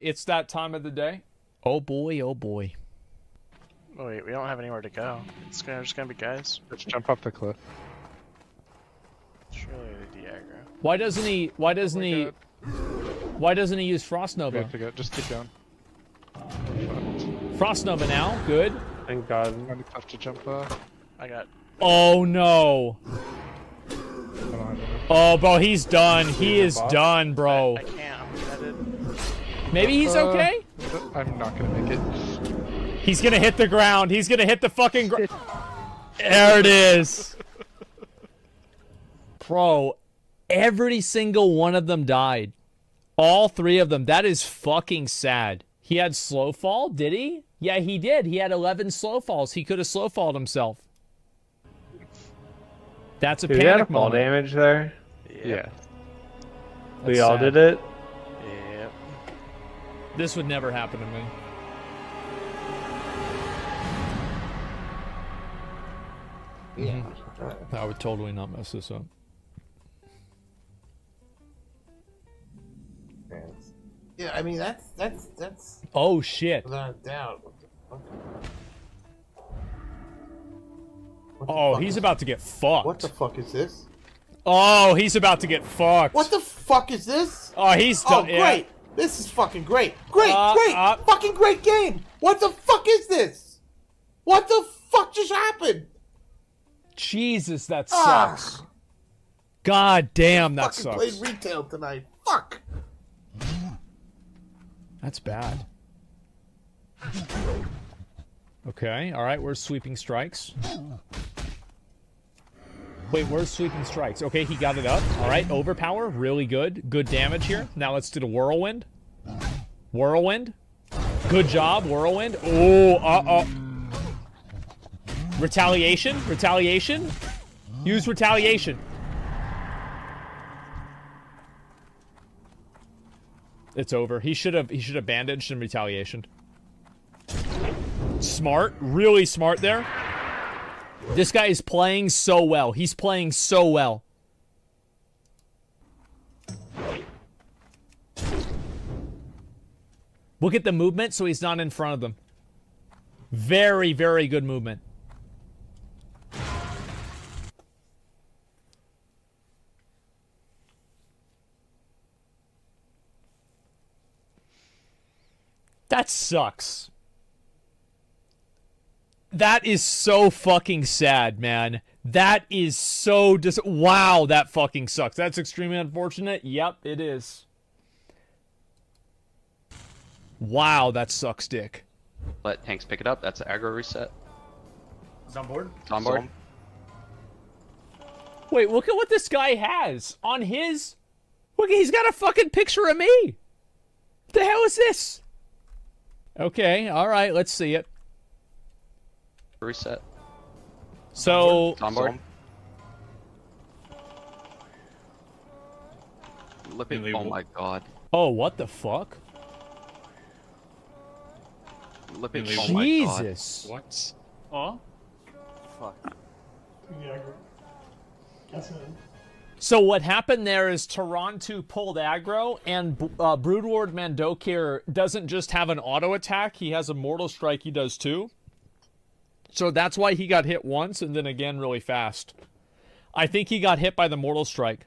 It's that time of the day. Oh boy, oh boy. Oh, wait, we don't have anywhere to go. It's gonna, just gonna be guys. Let's jump off the cliff. Surely the aggro. Why doesn't he? Why doesn't he? God. Why doesn't he use Frost We Nova? have to go. Just keep going. Frost Nova now. Good. Thank God. On the cliff to have to jump off. I got. Oh no. I don't have any. Oh, bro, he's done. He is done, bro. I can't. I'm headed. Maybe he's Uh, okay. I'm not gonna make it. He's gonna hit the ground. He's gonna hit the fucking ground. There it is. Bro, every single one of them died. All three of them. That is fucking sad. He had slow fall, did he? Yeah, he did. He had 11 slow falls. He could have slow falled himself. That's a Dude, you had a panic fall moment. damage there. Yeah. we That's all did it. This would never happen to me. Yeah. Mm-hmm. I would totally not mess this up. Yeah, I mean that's that's that's Oh shit. without a doubt. What the fuck? What the Oh, he's about to get fucked. What the fuck is this? Oh, he's about to get fucked. What the fuck is this? Oh, he's done. Oh, done. yeah. This is fucking great! Great, Uh, great, uh. fucking great game! What the fuck is this? What the fuck just happened? Jesus, that Ah. sucks. God damn, that fucking sucks. played retail tonight. Fuck. That's bad. Okay, all right, we're sweeping strikes? Wait, where's sweeping strikes? Okay, he got it up. All right, overpower, really good. Good damage here. Now let's do the whirlwind. Whirlwind. Good job, whirlwind. Oh, uh-oh. Retaliation, retaliation. Use retaliation. It's over. He should have he should have bandaged in retaliation. Smart, really smart there. This guy is playing so well. He's playing so well. Look at the movement so he's not in front of them. Very, very good movement. That sucks. That is so fucking sad, man. That is so dis- Wow, that fucking sucks. That's extremely unfortunate. Yep, it is. Wow, that sucks, Dick. Let tanks pick it up. That's an aggro reset. Is on board? It's on board. Wait, look at what this guy has on his. Look, he's got a fucking picture of me. the hell is this? Okay, all right, let's see it. Reset. So, It's on board. Lippy, oh my god. oh, what the fuck? Lippy, oh my god. Jesus. What? Oh. Fuck. So what happened there is Toronto pulled aggro, and uh, Bloodlord Mandokir doesn't just have an auto attack; he has a mortal strike. He does too. So that's why he got hit once, and then again really fast. I think he got hit by the mortal strike.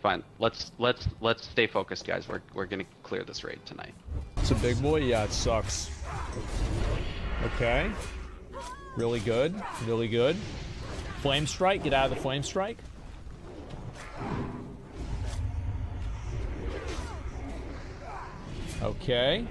Fine. Let's let's let's stay focused, guys. We're we're gonna clear this raid tonight. It's a big boy. Yeah, it sucks. Okay. Really good. Really good. Flame strike. Get out of the flame strike. Okay.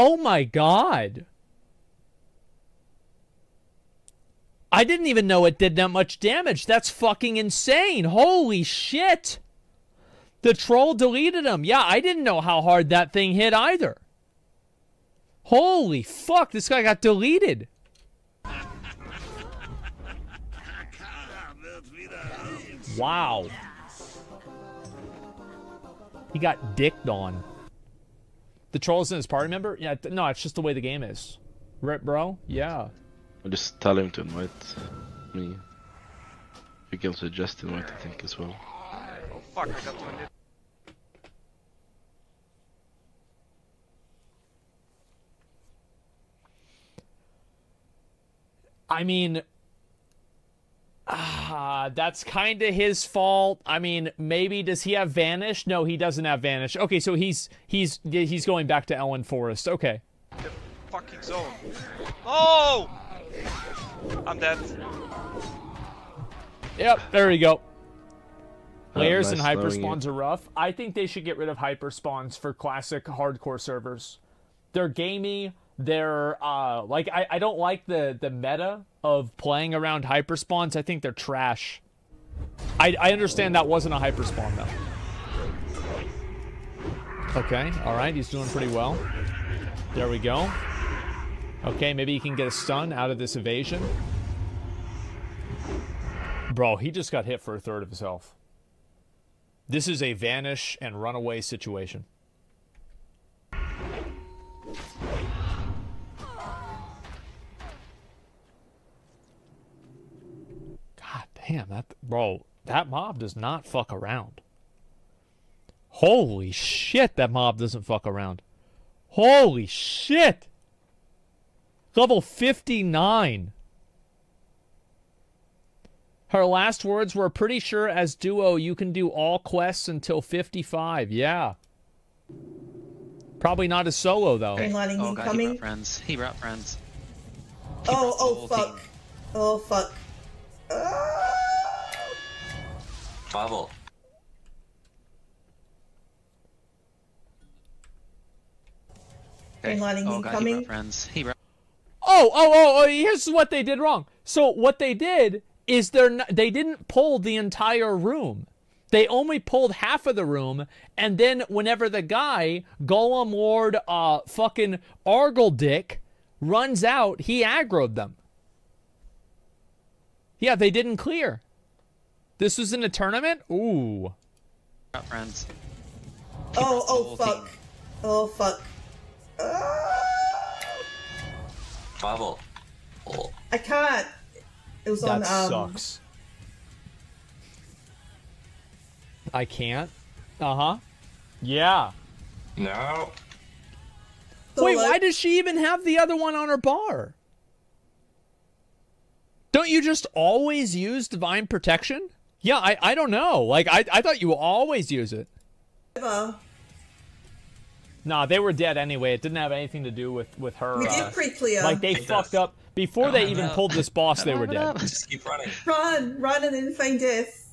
Oh my god. I didn't even know it did that much damage. That's fucking insane. Holy shit. The troll deleted him. Yeah, I didn't know how hard that thing hit either. Holy fuck, this guy got deleted. Wow. He got dicked on. The troll isn't his party member? Yeah, no, it's just the way the game is. Right, bro? Yeah. I'll just tell him to invite me. You can suggest invite, I think, as well. Oh fuck, I got a I mean, ah, that's kind of his fault. I mean, maybe does he have vanish? No, he doesn't have vanish. Okay, so he's he's he's going back to Elwynn Forest. Okay. fucking zone. Oh! I'm dead. Yep, there we go. Layers and nice hyper knowing you. spawns are rough. I think they should get rid of hyper spawns for classic hardcore servers. They're gamey. They're uh like I, I don't like the the meta of playing around hyper spawns. I think they're trash. I I understand that wasn't a hyper spawn though. Okay, all right, he's doing pretty well. There we go. Okay, maybe he can get a stun out of this evasion. Bro, he just got hit for a third of his health. This is a vanish and runaway situation. Damn, that bro, that mob does not fuck around. Holy shit, that mob doesn't fuck around. Holy shit. Level 59. Her last words were pretty sure as duo you can do all quests until 55. Yeah. Probably not as solo though. Greenlighting Oh god, he brought friends. He brought friends. He Oh, brought the oh fuck. team. Oh fuck. Pavel. Greenlighting Oh god, he incoming. brought friends. He brought Oh, oh, oh, oh, here's what they did wrong. So what they did is they're not, they didn't pull the entire room. They only pulled half of the room, and then whenever the guy, Golem Lord, uh, fucking Argle Dick, runs out, he aggroed them. Yeah, they didn't clear. This was in a tournament? Ooh. brought friends. Oh, oh fuck. team. Oh fuck. Ah! Pavel. Oh. I can't. It was on That um sucks. I can't. Uh huh. Yeah. No. Wait, solo. why does she even have the other one on her bar? Don't you just always use divine protection? Yeah, I, I don't know. Like I, I thought you always use it. Ever. Nah, they were dead anyway. It didn't have anything to do with with her. We uh, did pre-clear. like they fucked up before they even pulled this boss. They were dead. Just keep running. Run, run and then find death.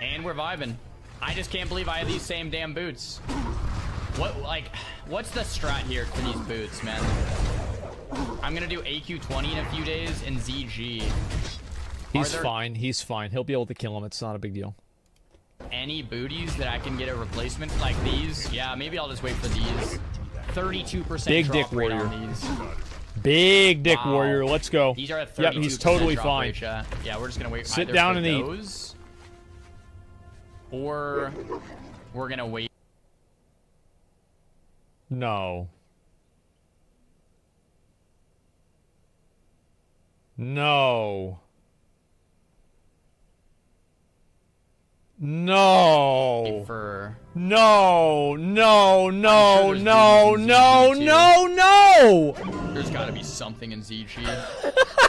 And we're vibing. I just can't believe I have these same damn boots. What, like, what's the strat here for these boots, man? I'm gonna do AQ20 in a few days and ZG. He's there- fine. He's fine. He'll be able to kill him. It's not a big deal. Any booties that I can get a replacement like these? Yeah, maybe I'll just wait for these. 32% Big dick warrior. on these. Big dick Wow. warrior. Let's go. These are at 32% Yep, he's totally fine. rate, chat. Yeah, we're just gonna wait. Sit down and eat. Or we're gonna wait. No. No. No. for No, no, no, there's no, in no, no, no! There's got to be something in ZG.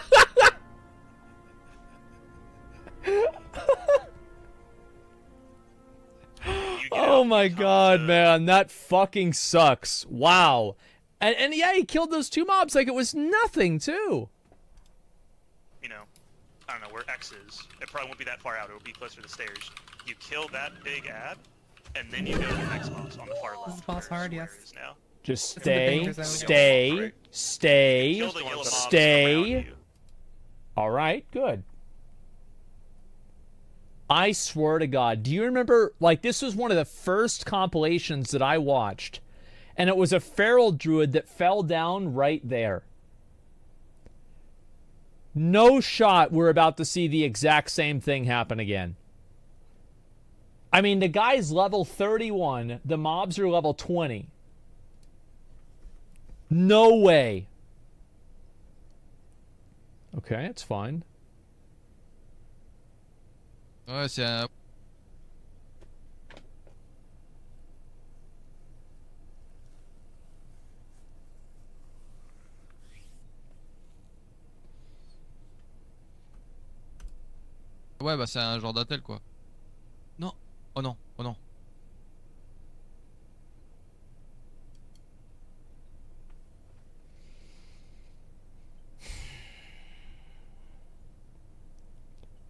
my god, man, that fucking sucks. Wow. And, and yeah, he killed those two mobs like it was nothing, too. you know, I don't know where X is. It probably won't be that far out. It'll be closer to the stairs. You kill that big ab, and then you go to the next boss on the far left. This is boss where hard, yes. now. Just It's in the stay, stay, stay, Kill the yellow mobs around stay. All right, good. I swear to God, do you remember? Like, this was one of the first compilations that I watched, and it was a feral druid that fell down right there. No shot we're about to see the exact same thing happen again. I mean, the guy's level 31, the mobs are level 20. No way. Okay, it's fine. Ouais, c'est un... Ouais, bah c'est un genre d'attel quoi. Non. Oh non,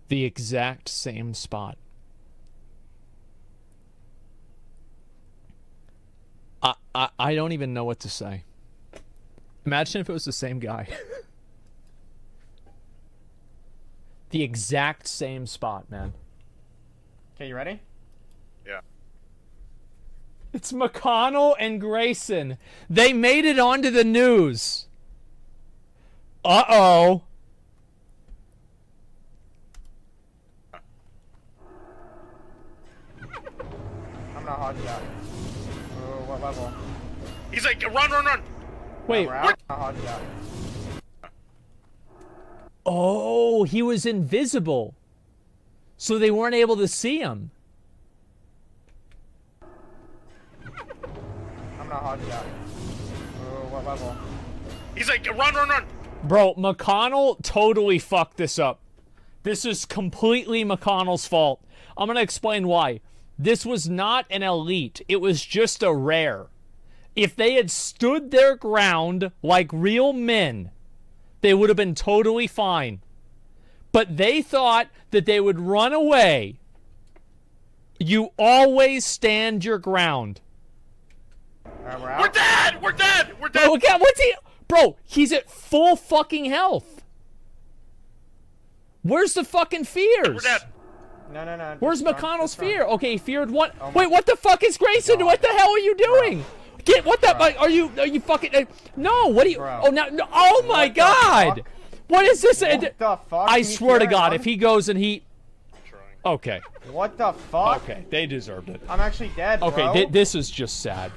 The exact same spot. I, I, I don't even know what to say. Imagine if it was the same guy. the exact same spot, man. Okay, you ready? Yeah. It's McConnell and Grayson. They made it onto the news. Uh oh. I'm not hot yet. Oh, what level? He's like, run, run, run. Wait. We're out. Not hot yet. Oh, he was invisible. So they weren't able to see him. I'm not hot yet. Oh, what level? He's like, run, run, run. Bro, McConnell totally fucked this up. This is completely McConnell's fault. I'm going to explain why. This was not an elite, it was just a rare. If they had stood their ground like real men, they would have been totally fine. But they thought that they would run away. You always stand your ground. Alright, we're. We're dead. We're dead. We're dead. Bro, at- what's he? Bro, he's at full fucking health. Where's the fucking fears? We're dead. No, no, no. Where's just run, McConnell's run. fear? Okay, he feared what? Oh Wait, what the fuck is Grayson? God. What the hell are you doing? Get what the? Like, are you? Are you fucking? Uh, no. What are you? Bro. Oh no, no! Oh my What God! What is this? What the fuck? I swear to fear God, him? if he goes and he. Okay. What the fuck? Okay, they deserved it. I'm actually dead, Okay, bro. thi- this is just sad.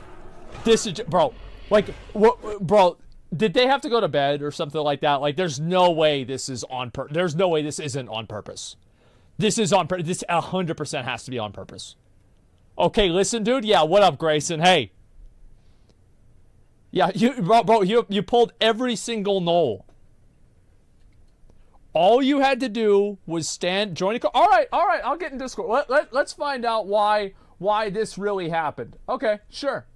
This is, bro. Like, what, bro? Did they have to go to bed or something like that? Like, there's no way this is on pur. There's no way this isn't on purpose. This is on. This hundred percent has to be on purpose. Okay, listen, dude. Yeah, what up, Grayson? Hey. Yeah, you, bro, bro you you pulled every single gnoll. All you had to do was stand, join a call. All right, all right. I'll get in Discord. Let, let, let's find out why why this really happened. Okay, sure.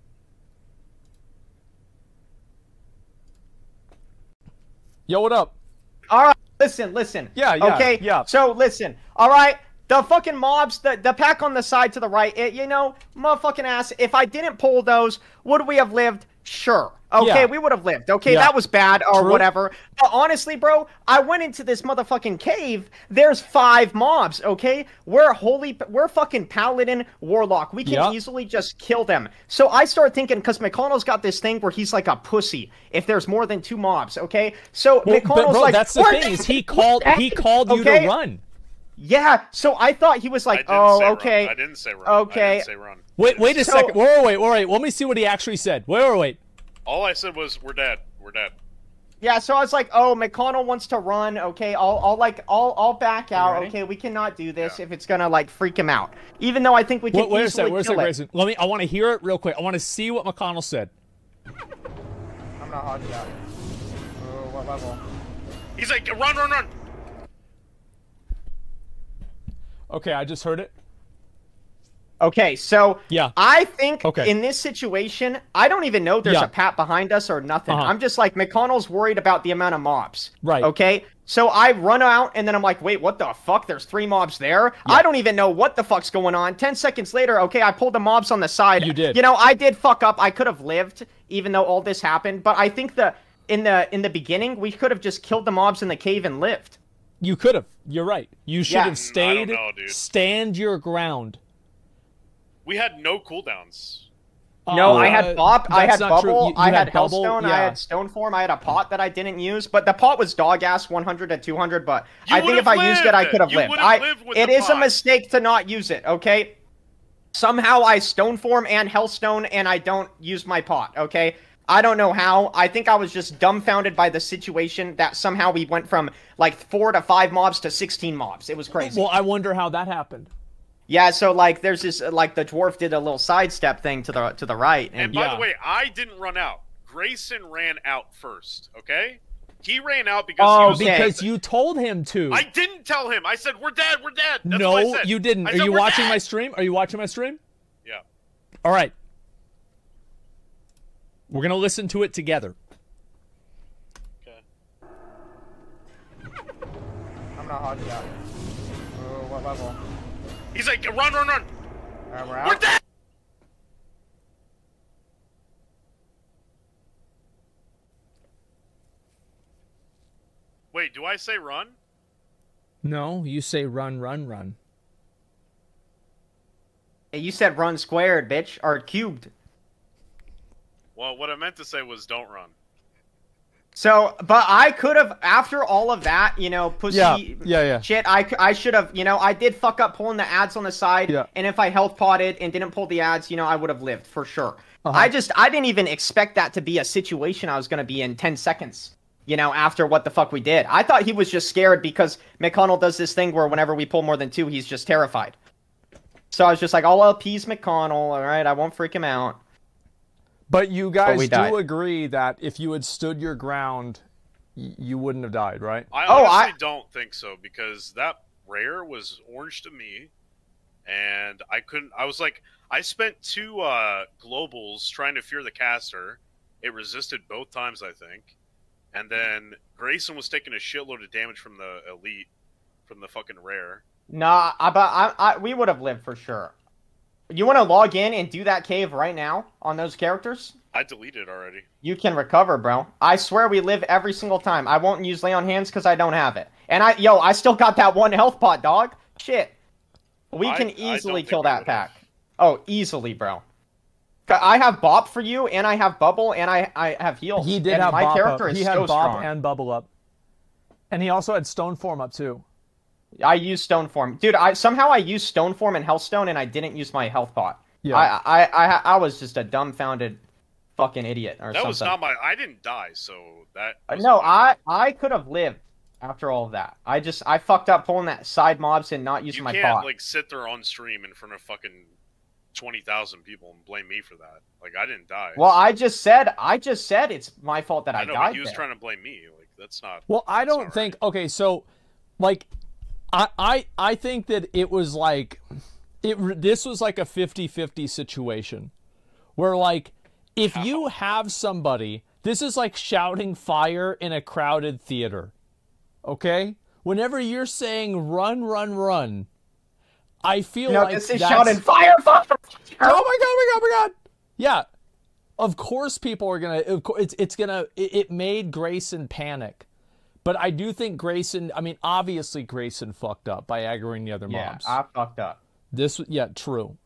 Yo, what up? All right, listen, listen. Yeah, yeah, Okay, yeah. So listen. All right, the fucking mobs, the the pack on the side to the right. It, you know, motherfucking ass. If I didn't pull those, would we have lived? Sure. Okay, Yeah. we would have lived. Okay, Yeah. that was bad or True. whatever. But honestly, bro, I went into this motherfucking cave. There's five mobs. Okay, we're holy. We're fucking paladin warlock. We can Yeah. easily just kill them. So I start thinking because McConnell's got this thing where he's like a pussy if there's more than two mobs. Okay, so Well, McConnell's but bro, like, that's the thing is he called he called you Okay. to run. Yeah, so I thought he was like, "Oh, say run. okay, I didn't say run. I okay." didn't say run. Wait, wait a So- second. Wait, wait, wait, wait. Let me see what he actually said. Wait, wait, wait. All I said was, we're dead. We're dead. Yeah, so I was like, "Oh, McConnell wants to run. Okay, I'll, I'll like, I'll, I'll back out. Okay, we cannot do this if it's gonna like freak him out. Even though I think we can Wait, wait a easily second. Wait a kill second, it. Grayson. Let me. I want to hear it real quick. I want to see what McConnell said. I'm not hot yet. Oh, what level? He's like, run, run, run. Okay, I just heard it. Okay, so Yeah. I think Okay. in this situation, I don't even know there's Yeah. a pat behind us or nothing. Uh-huh. I'm just like McConnell's worried about the amount of mobs. Right. Okay. So I run out and then I'm like, wait, what the fuck? There's three mobs there. I don't even know what the fuck's going on. Ten seconds later, okay, I pulled the mobs on the side. You did. You know, I did fuck up. I could have lived even though all this happened. But I think the in the in the beginning we could have just killed the mobs in the cave and lived. You could have. You're right. You should Yeah. have stayed. know, dude. Stand your ground. We had no cooldowns. No, I Uh, had Bop, I had not true. Bubble, You- you I had, Bubble, Healthstone, I yeah. had Stoneform, I had a pot that I didn't use, but the pot was dog ass 100 to 200, but You I think if would've I used it, I could have You lived. would've I, lived with it the is a mistake to not use it, okay? somehow I stone form and healthstone and I don't use my pot, okay? I don't know how. I think I was just dumbfounded by the situation that somehow we went from like four to five mobs to 16 mobs. It was crazy. Well, I wonder how that happened. Yeah, so like there's this uh, like the dwarf did a little sidestep thing to the to the right and, And by the way, I didn't run out. Grayson ran out first. Okay, he ran out because he Oh, was because you told him to. I didn't tell him. I said we're dead. We're dead. That's no, what I said. you didn't. I Are said, you watching dead." my stream? Are you watching my stream? Yeah. All right. We're gonna listen to it together. Okay. I'm not hot yet. Oh, what level? He's like, run, run, run. Alright, we're We're dead. Wait, do I say run? No, you say run, run, run. Hey, you said run squared, bitch, or cubed. Well, what I meant to say was don't run. So, but I could have, after all of that, you know, pussy Yeah, yeah, yeah. shit, I should have, you know, I did fuck up pulling the ads on the side, Yeah. and if I health potted and didn't pull the ads, you know, I would have lived, for sure. Uh-huh. I just, I didn't even expect that to be a situation I was going to be in 10 seconds, you know, after what the fuck we did. I thought he was just scared because McConnell does this thing where whenever we pull more than two, he's just terrified. So I was just like, I'll appease McConnell, alright, I won't freak him out. But you guys we do died. agree that if you had stood your ground, y- you wouldn't have died, right? I Oh, honestly I- don't think so because that rare was orange to me, and I couldn't. I was like, I spent two uh, globals trying to fear the caster. It resisted both times, I think, and then Grayson was taking a shitload of damage from the elite, from the fucking rare. Nah, I, but I, I, we would have lived for sure. You want to log in and do that cave right now on those characters? I deleted already. You can recover, bro. I swear we live every single time. I won't use lay on hands because I don't have it. And I, yo, I still got that one health pot, dog. Shit. We I- can I easily think kill that pack. Oh, easily, bro. I have bop for you, and I have bubble, and I, I have heals. He did and have my bop character up. is He had so bop strong. and bubble up, and he also had stone form up too. I use stone form, dude. I somehow I used stone form and healthstone, and I didn't use my health pot. Yeah. I I I, I was just a dumbfounded fucking idiot or That something. was not my. I didn't die, so that. Uh, no, I I could have lived after all of that. I just I fucked up pulling that side mobs and not using You my can't pot. like sit there on stream in front of fucking twenty thousand people and blame me for that. Like I didn't die. Well, I just said I just said it's my fault that I, I know, died. but he was there. trying to blame me. Like that's not. Well, I don't think. Okay, so like, I I I think that it was like, it. This was like a 50-50 situation, where like, if you have somebody, this is like shouting fire in a crowded theater. Okay, whenever you're saying run, run, run, I feel No, like this is that's- shouting fire, fire. Oh my god! Oh my god! Oh my god! Yeah, of course people are gonna. Of course, it's it's gonna. It, it made Grayson panic, but I do think Grayson. I mean, obviously Grayson fucked up by aggroing the other Yeah, mobs. I fucked up. This, yeah, true.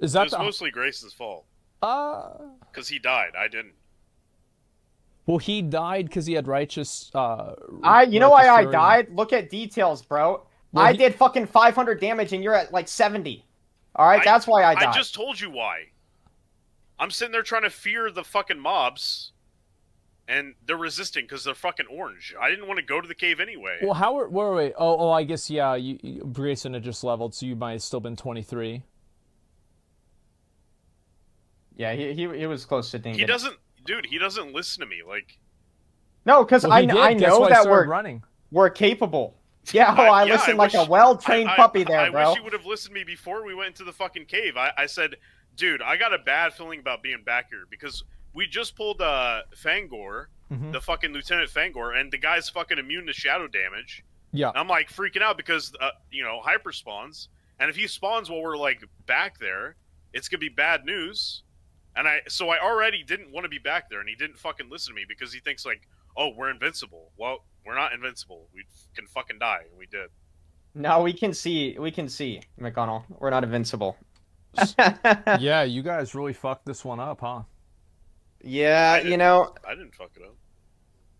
Is It that was the? mostly Grayson's fault Uh, because he died. I didn't. well, he died because he had righteous. Uh, I you know why righteous I died? Look at details, bro. Well, I he- did fucking 500 damage and you're at like 70. All right, I- that's why I died. I just told you why. I'm sitting there trying to fear the fucking mobs, and they're resisting because they're fucking orange. I didn't want to go to the cave anyway. Well, how were where were we? Oh, oh, I guess yeah. You, you Grayson had just leveled, so you might have still been twenty three. Yeah, he, he he was close to he doesn't, dude. He doesn't listen to me. Like, No, because Well, I, did. I know why I that we're running. we're capable. Yeah, oh, I- I, yeah, listen I like a well-trained I- I- puppy there, I bro. wish you would have listened to me before we went into the fucking cave. I, I said, dude, I got a bad feeling about being back here because we just pulled uh, Fangore, Mhm. the fucking Lieutenant Fangore, and the guy's fucking immune to shadow damage. Yeah. And I'm like freaking out because uh, you know hyper spawns, and if he spawns while we're like back there, it's gonna be bad news. And I so I already didn't want to be back there, and he didn't fucking listen to me because he thinks like, oh, we're invincible. Well, we're not invincible. We can fucking die, and we did. No, we can see. We can see, McConnell. We're not invincible. yeah, you guys really fucked this one up, huh? Yeah, you know, I didn't fuck it up.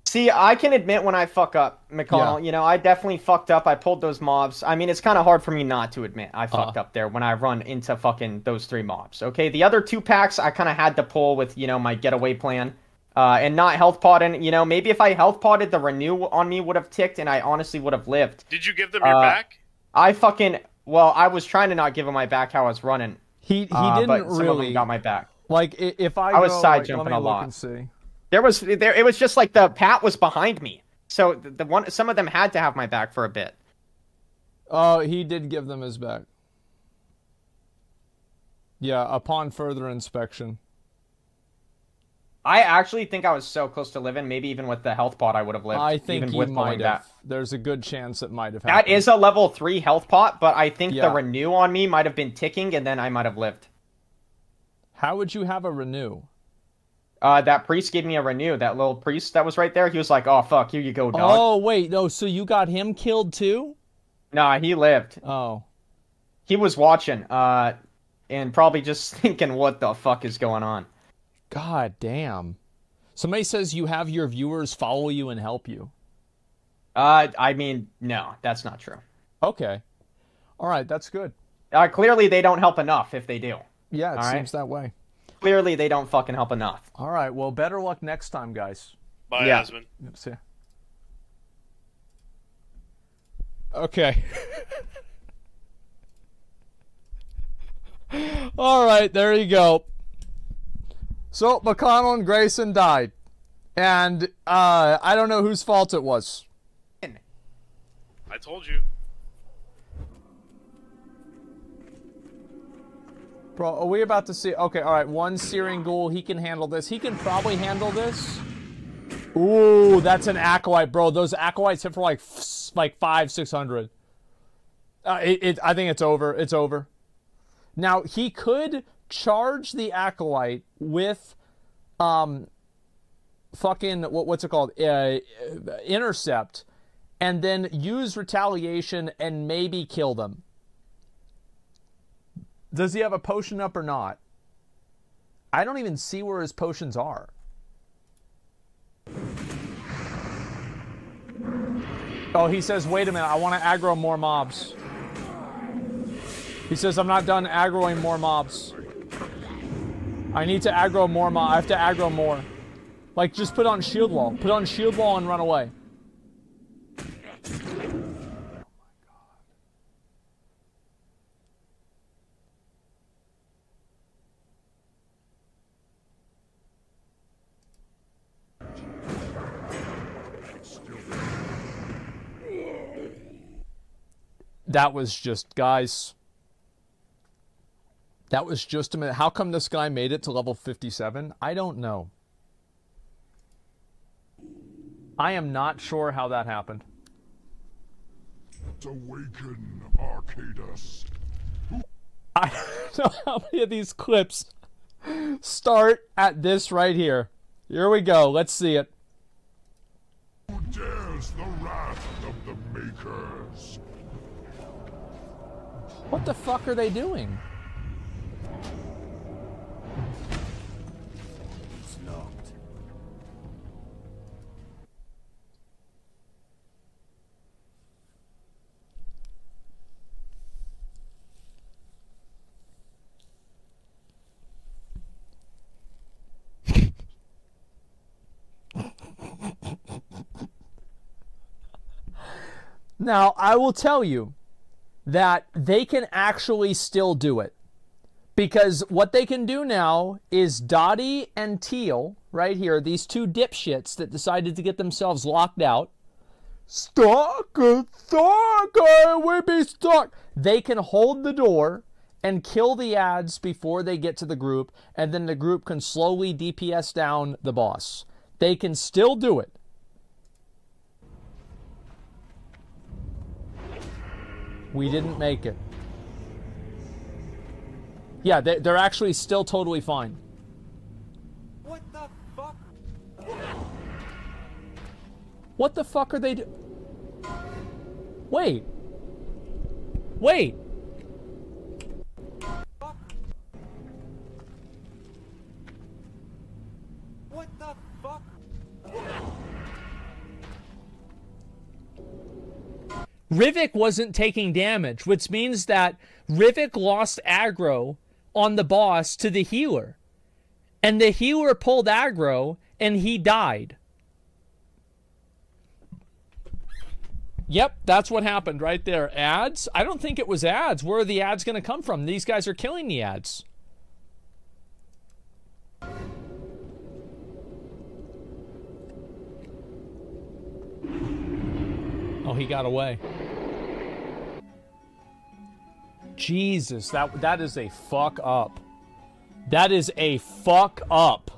See, I can admit when I fuck up, McConnell. Yeah. You know, I definitely fucked up. I pulled those mobs. I mean, it's kind of hard for me not to admit I fucked Uh. up there when I run into fucking those three mobs. Okay, the other two packs I kind of had to pull with you know my getaway plan, uh, and not health podding. You know, maybe if I health potted, the renew on me would have ticked, and I honestly would have lived. Did you give them your Uh, back? I fucking well, I was trying to not give him my back how I was running. He he uh, didn't but some of them really got my back. Like if I I was go, side like, jumping a lot. see. There was there. It was just like the Pat was behind me, so the, the one some of them had to have my back for a bit. Oh, he did give them his back. Yeah, upon further inspection. I actually think I was so close to living. Maybe even with the health pot, I would have lived. I think even pulling might have. that. There's a good chance it might have That happened. is a level three health pot, but I think Yeah. the renew on me might have been ticking, and then I might have lived. How would you have a renew? Uh, that priest gave me a renew. That little priest that was right there, he was like, "Oh fuck, here you go, dog." Oh wait, no. So you got him killed too? Nah, he lived. Oh. He was watching, uh, and probably just thinking, "What the fuck is going on?" God damn. Somebody says you have your viewers follow you and help you. Uh, I mean, no, that's not true. Okay. All right, that's good. Uh, clearly they don't help enough if they do. Yeah, it All right? seems that way. Clearly they don't fucking help enough. All right. Well, better luck next time, guys. Bye, yeah. Asmund. See ya. Okay. All right, there you go. So McConnell and Grayson died, and uh, I don't know whose fault it was. I told you. Bro, are we about to see? Okay, all right. One searing ghoul. He can handle this. He can probably handle this. Ooh, that's an acolyte, bro. Those acolytes hit for like like five, six hundred. Uh, it, it, I think it's over. It's over. Now he could charge the acolyte with, um, fucking what, what's it called? Uh, intercept, and then use retaliation and maybe kill them. Does he have a potion up or not? I don't even see where his potions are. Oh, he says, wait a minute, I want to aggro more mobs. He says, I'm not done aggroing more mobs. I need to aggro more mob. I have to aggro more. Like, just put on shield wall. Put on shield wall and run away. That was just, guys. That was just a minute. How come this guy made it to level 57? I don't know. I am not sure how that happened. Awaken, Arcadus. I don't know how many of these clips start at this right here. Here we go. Let's see it. What the fuck are they doing? It's locked. Now, I will tell you that they can actually still do it. Because what they can do now is Dottie and Teal, right here, these two dipshits that decided to get themselves locked out. Stalker, stalker, we be stuck. They can hold the door and kill the ads before they get to the group, and then the group can slowly DPS down the boss. They can still do it. We didn't make it. Yeah, they, they're actually still totally fine. What the fuck? What the fuck are they do? Wait. Wait. Rivik wasn't taking damage, which means that Rivik lost aggro on the boss to the healer. And the healer pulled aggro and he died. Yep, that's what happened right there. Ads? I don't think it was ads. Where are the ads going to come from? These guys are killing the ads. Oh, he got away. Jesus, that that is a fuck up. That is a fuck up.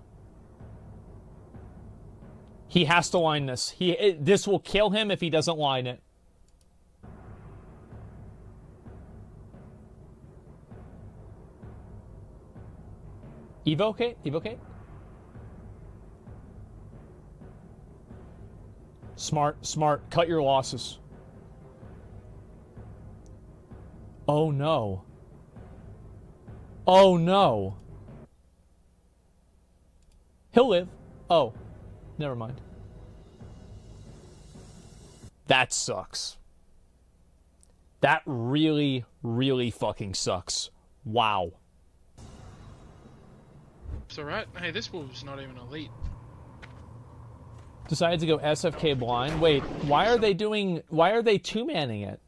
He has to line this. He it, this will kill him if he doesn't line it. Evocate? Evocate? Smart, smart. Cut your losses. Oh no. Oh no. He'll live. Oh. Never mind. That sucks. That really, really fucking sucks. Wow. It's alright. Hey, this wolf's not even elite. Decided to go SFK blind. Wait, why are they doing? Why are they two manning it?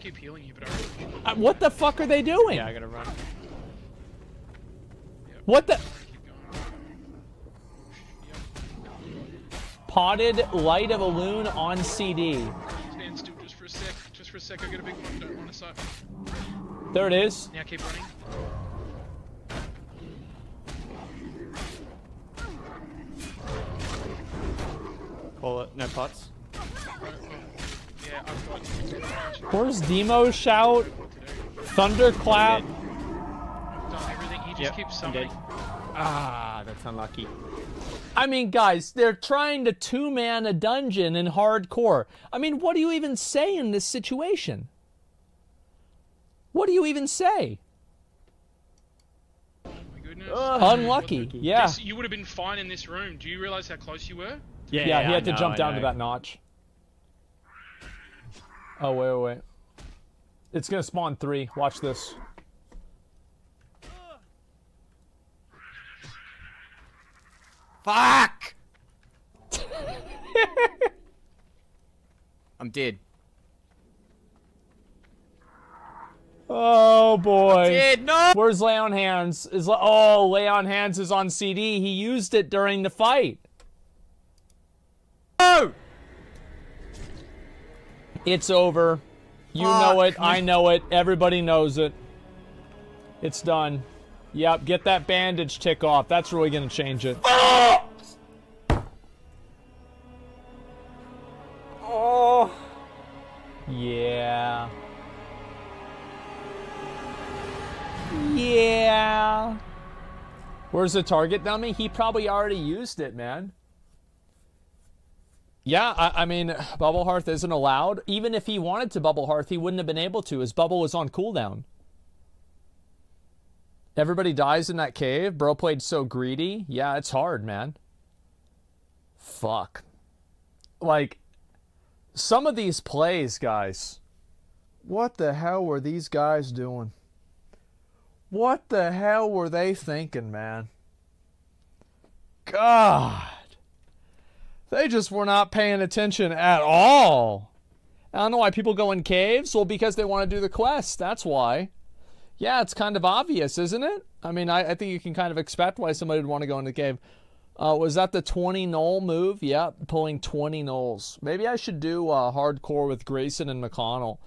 Yeah, like, I'll keep healing you, but I Uh, what the fuck are they doing? Yeah, I gotta run. What the? Potted Light of Elune on CD. stand still just for a sec. Just for a sec. I got a big one. Don't want to sight. There it is. Now keep running. Pull it. No pots. Yeah, Where's Demo shout? Thunderclap. Done everything. He just Yep, keeps I'm dead. summoning. Ah, that's unlucky. I mean, guys, they're trying to two man a dungeon in hardcore. I mean, what do you even say in this situation? What do you even say? Unlucky. Yeah. This, you would have been fine in this room. Do you realize how close you were? Yeah, he had to jump down to that notch. Oh, wait, wait, wait. It's gonna spawn three. Watch this. Fuck! I'm dead. Oh boy. Did no. Where's Lay on Hands? Is Le- oh Lay on Hands is on CD. He used it during the fight. Oh. It's over. You know it. I know it. Everybody knows it. It's done. Yep. Get that bandage tick off. That's really gonna change it. Oh. Yeah. Yeah. Where's the target dummy? He probably already used it, man. Yeah, I, I mean, Bubble Hearth isn't allowed. Even if he wanted to Bubble Hearth, he wouldn't have been able to. His bubble was on cooldown. Everybody dies in that cave. Bro played so greedy. Yeah, it's hard, man. Fuck. Like, some of these plays, guys. What the hell were these guys doing? What the hell were they thinking, man? God. They just were not paying attention at all. I don't know why people go in caves. Well, because they want to do the quest. That's why. Yeah, it's kind of obvious, isn't it? I mean, I, I think you can kind of expect why somebody would want to go in the cave. Uh, was that the 20 gnoll move? Yeah, pulling 20 gnolls. Maybe I should do uh, hardcore with Grayson and McConnell.